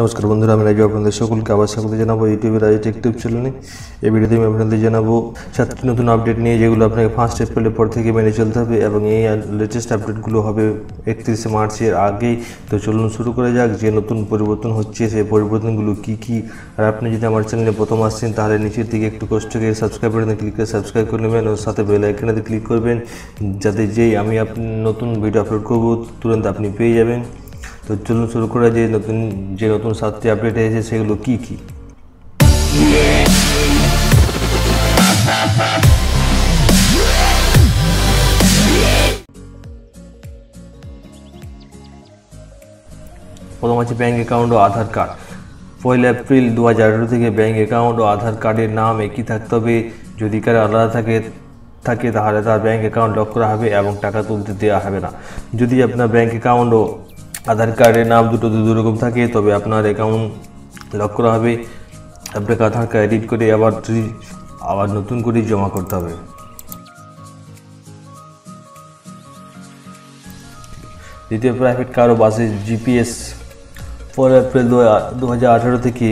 নমস্কার বন্ধুরা, আমি রাজু, আপনাদের সকলকে আবার স্বাগত জানাব ইউটিউবের রাজু ইউটিউব চ্যানেলে এই ভিডিওতে আমি আপনাদের জানাব সাতটি নতুন আপডেট নিয়ে, যেগুলো আপনাকে ফার্স্ট এপ্রিলের পর থেকে মেনে চলতে হবে এবং এই লেটেস্ট আপডেটগুলো হবে একত্রিশে মার্চের আগেই তো চলুন শুরু করা যাক, যে নতুন পরিবর্তন হচ্ছে, সেই পরিবর্তনগুলো কী কী? আর আপনি যদি আমার চ্যানেলে প্রথম আসছেন, তাহলে নিচের দিকে একটু কষ্ট করে সাবস্ক্রাইব বাটনে ক্লিক করে সাবস্ক্রাইব করে নেবেন ও সাথে বেল আইকনেতে ক্লিক করবেন। যাতে যেই আমি আপনি নতুন ভিডিও আপলোড করব, তুরন্ত আপনি পেয়ে যাবেন। তো চলুন শুরু করা যে নতুন যে নতুন সাতটি আপডেট এসেছে, সেগুলো কী কী? প্রথম আছে ব্যাঙ্ক অ্যাকাউন্ট ও আধার কার্ড পয়লা এপ্রিল দু হাজার আঠারো থেকে ব্যাঙ্ক অ্যাকাউন্ট ও আধার কার্ডের নাম একই থাকতে হবে। যদি কারও আলাদা থাকে থাকে, তাহলে তার ব্যাঙ্ক অ্যাকাউন্ট লক করা হবে এবং টাকা তুলতে দেওয়া হবে না। যদি আপনার ব্যাঙ্ক অ্যাকাউন্ট ও আধার কার্ডের নাম দুটো দু রকম থাকে, তবে আপনার অ্যাকাউন্ট লক করা হবে। আপনাকে আধার কার্ড এডিট করে আবার আবার নতুন করে জমা করতে হবে। দ্বিতীয় প্রাইভেট কার ও বাসে জিপিএস পনেরো এপ্রিল দু হাজার আঠারো থেকে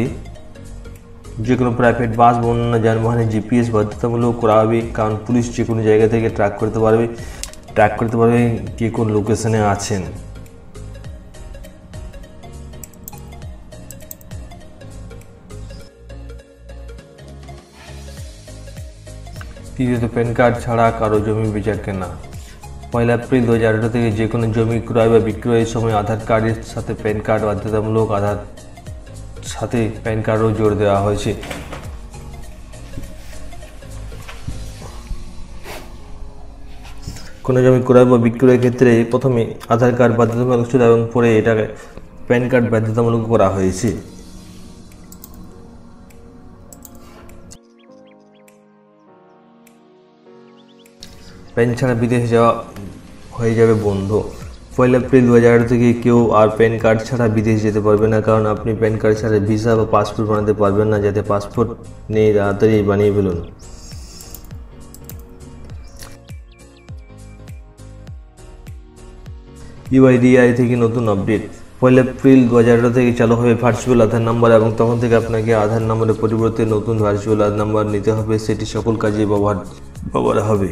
যে কোনো প্রাইভেট বাস বা অন্যান্য যানবাহনে জিপিএস বাধ্যতামূলক করা হবে। কারণ পুলিশ যে কোনো জায়গা থেকে ট্র্যাক করতে পারবে। ট্র্যাক করতে পারবে কে কোন লোকেশনে আছেন। তৃতীয়ত প্যান কার্ড ছাড়া কারও জমি বিচার কেনা পয়লা এপ্রিল দু হাজার থেকে যে কোনো জমি ক্রয় বা বিক্রয়ের সময় আধার কার্ডের সাথে প্যান কার্ড বাধ্যতামূলক আধার সাথে প্যান কার্ডও জোর দেওয়া হয়েছে। কোনো জমি ক্রয় বা বিক্রয়ের ক্ষেত্রে প্রথমে আধার কার্ড বাধ্যতামূলক ছিল এবং পরে এটাকে প্যান কার্ড বাধ্যতামূলক করা হয়েছে। প্যান ছাড়া বিদেশ যাওয়া হয়ে যাবে বন্ধ। পয়লা এপ্রিল দু হাজার থেকে কেউ আর প্যান কার্ড ছাড়া বিদেশ যেতে পারবে না, কারণ আপনি প্যান কার্ড ছাড়া ভিসা বা পাসপোর্ট বানাতে পারবেন না, যাতে পাসপোর্ট নেই তাড়াতাড়ি বানিয়ে ফেলুন। ইউআইডিআই থেকে নতুন আপডেট। পয়লা এপ্রিল দু হাজার থেকে চালু হবে ভার্চুয়াল আধার নাম্বার এবং তখন থেকে আপনাকে আধার নাম্বারের পরিবর্তে নতুন ভার্চুয়াল আধার নাম্বার নিতে হবে। সেটি সকল কাজে ব্যবহার ব্যবহার হবে।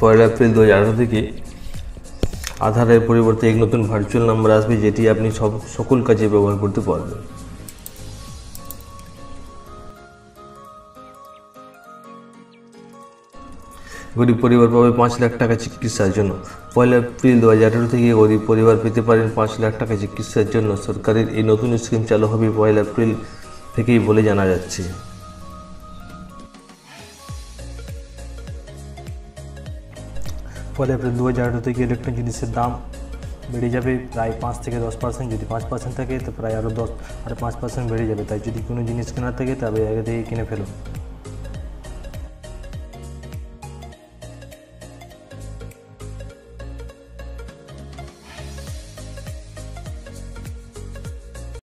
পয়লা এপ্রিল দু হাজার আঠেরো থেকে আধারের পরিবর্তে এক নতুন ভার্চুয়াল নাম্বার আসবে, যেটি আপনি সব, সকল কাজে ব্যবহার করতে পারবেন। গরিব পরিবার পাবে পাঁচ লাখ টাকা চিকিৎসার জন্য। পয়লা এপ্রিল দু হাজার আঠারো থেকে গরিব পরিবার পেতে পারেন পাঁচ লাখ টাকা চিকিৎসার জন্য। সরকারের এই নতুন স্কিম চালু হবে পয়লা এপ্রিল থেকেই বলে জানা যাচ্ছে। ফলে আপনার দু হাজার থেকে ইলেকট্রনিক জিনিসের দাম বেড়ে যাবে, প্রায় পাঁচ থেকে দশ পার্সেন্ট যদি পাঁচ পার্সেন্ট থাকে, তো প্রায় আরও দশ, আর পাঁচ পার্সেন্ট বেড়ে যাবে। তাই যদি কোনো জিনিস কেনার থাকে, তবে আগে থেকে কিনে ফেলুন।